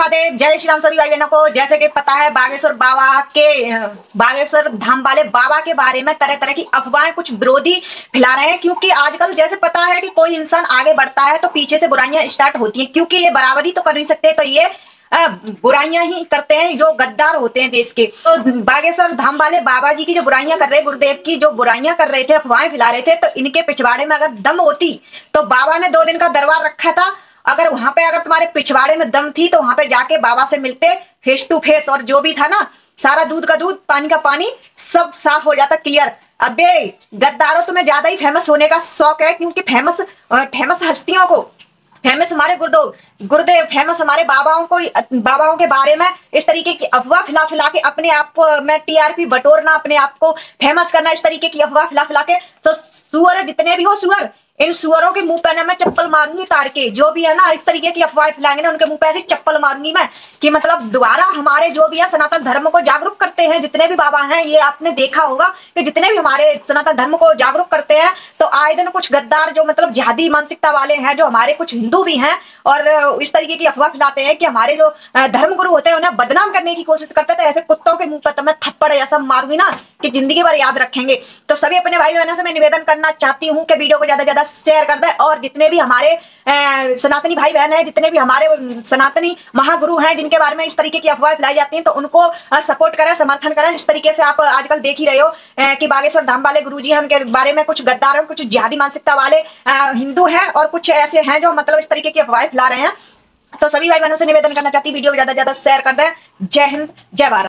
महादेव जय श्री राम सभी भाई बहनों को। जैसे कि पता है, बागेश्वर बाबा के, बागेश्वर धाम वाले बाबा के बारे में तरह तरह की अफवाहें कुछ विरोधी फैला रहे हैं, क्योंकि आजकल जैसे पता है कि कोई इंसान आगे बढ़ता है तो पीछे से बुराइयाँ स्टार्ट होती हैं, क्योंकि ये बराबरी तो कर नहीं सकते तो ये बुराइयाँ ही करते हैं, जो गद्दार होते हैं देश के। तो बागेश्वर धाम वाले बाबा जी की जो बुराइयाँ कर रहे, गुरुदेव की जो बुराइयाँ कर रहे थे, अफवाहें फैला रहे थे तो इनके पिछवाड़े में अगर दम होती तो बाबा ने दो दिन का दरबार रखा था अगर वहाँ पे अगर तुम्हारे पिछवाड़े में दम थी तो वहाँ पे जाके बाबा से मिलते फेस टू फेस और जो भी था ना, सारा दूध का दूध, पानी का पानी, सब साफ़ हो जाता क्लियर अबे, गद्दारों, तुम्हें ज़्यादा ही फ़ेमस होने का शौक है, क्योंकि फ़ेमस फ़ेमस हस्तियों को फ़ेमस हमारे गुरुदेव गुरुदेव फ़ेमस हमारे बाबाओं को, बाबाओं के बारे में इस तरीके की अफवाह फिला फैला के अपने आप मैं टीआरपी बटोरना, अपने आप को फ़ेमस करना, इस तरीके की अफवाह फिला फैला के तो सुअर जितने भी हो सुअर इन सुअरों के मुँह पे ना मैं चप्पल मारूँगी तार के। जो भी है ना, इस तरीके की अफवाह फैलाएँगे ना, उनके मुँह पे ऐसी चप्पल मारूँगी मैं कि मतलब दोबारा हमारे जो भी है सनातन धर्म को जागरूक करते हैं, जितने भी बाबा हैं, ये आपने देखा होगा कि जितने भी हमारे सनातन धर्म को जागरूक करते हैं तो आए दिन कुछ गद्दार जो मतलब जिहादी मानसिकता वाले हैं, जो हमारे कुछ हिंदू भी हैं और इस तरीके की अफवाह फैलाते हैं कि हमारे जो धर्म गुरु होते हैं, उन्हें बदनाम करने की कोशिश करते थे ऐसे कुत्तों के मुँह पर तो मैं थप्पड़ ऐसा मारूँगी ना कि ज़िंदगी भर याद रखेंगे। तो सभी अपने भाई बहनों से मैं निवेदन करना चाहती हूँ कि वीडियो को ज़्यादा ज़्यादा शेयर कर दे और जितने भी हमारे सनातनी भाई बहन हैं, जितने भी हमारे सनातनी महागुरु हैं, जिनके बारे में इस तरीके की अफवाह फैलाई जाती है तो उनको सपोर्ट करें, समर्थन करें। इस तरीके से आप आजकल देख ही रहे हो कि बागेश्वर धाम वाले गुरु जी हैं, उनके बारे में कुछ गद्दार हैं, कुछ जिहादी मानसिकता वाले हिंदू हैं और कुछ ऐसे हैं जो मतलब इस तरीके की अफवाहें फैला रहे हैं। तो सभी भाई बहनों से निवेदन करना चाहती वीडियो को ज़्यादा से ज़्यादा शेयर कर दें। जय हिंद, जय भारत।